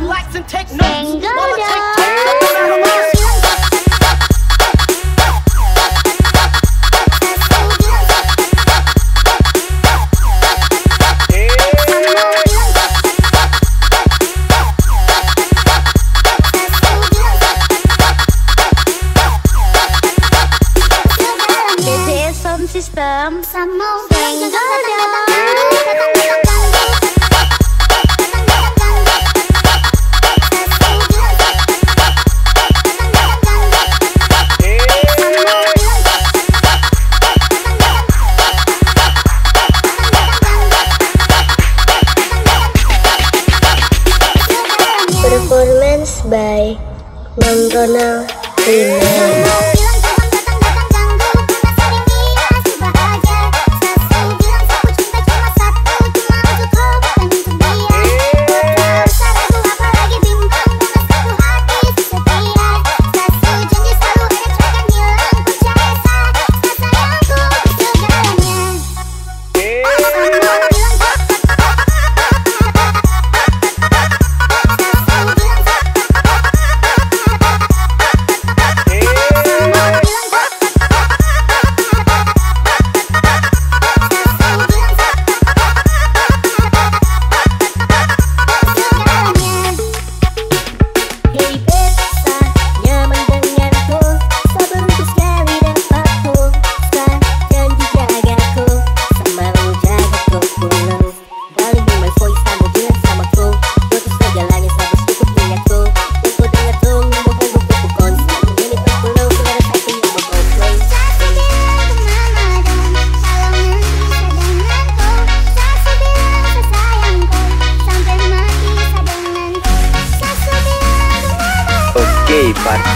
lights and take no Performance by Mangronal Rina.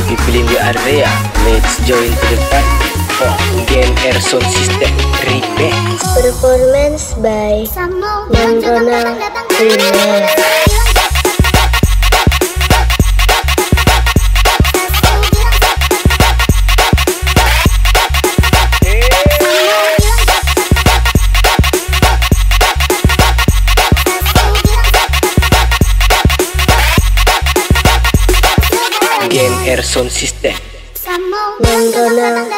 People in the area, let's join to the party for Game Air Sound System Remix. Performance by Nontonal Remix Airson System. Mundo na,